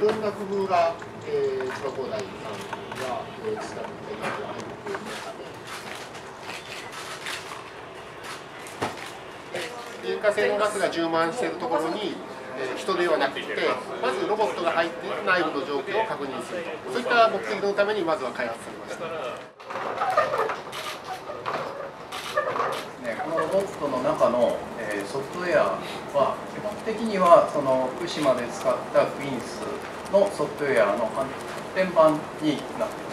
ろんな工夫が、えー、千葉工大さんが、えー、自宅に入っている中で、引火性のガスが充満しているところに、えー、人ではなくて、まずロボットが入って内部の状況を確認すると、そういった目的のためにまずは開発されました。ね、このロボットの中の、えー、ソフトウェアは基本的にはその福島で使ったクイーンスのソフトウェアの反転版になっています。